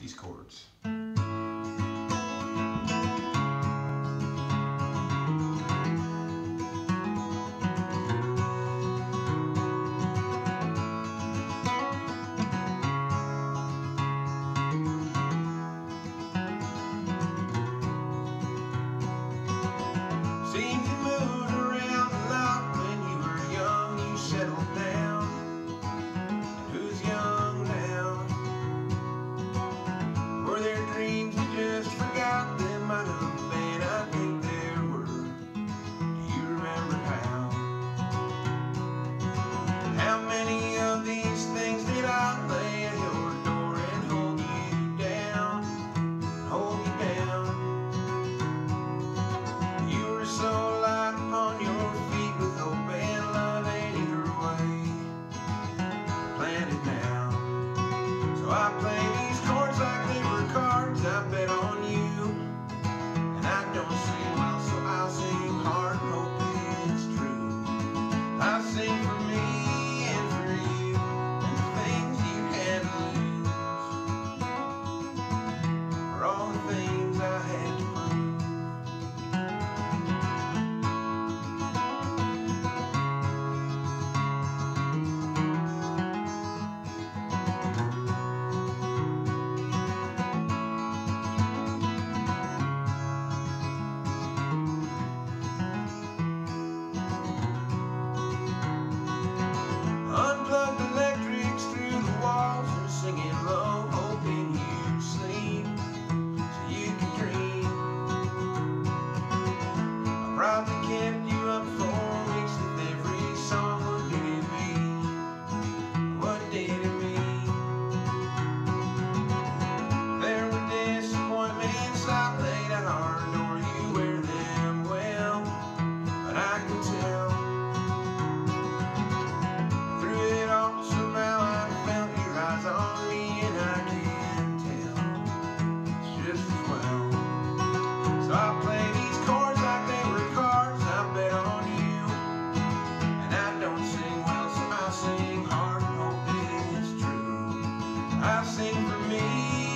these chords. I play I sing for me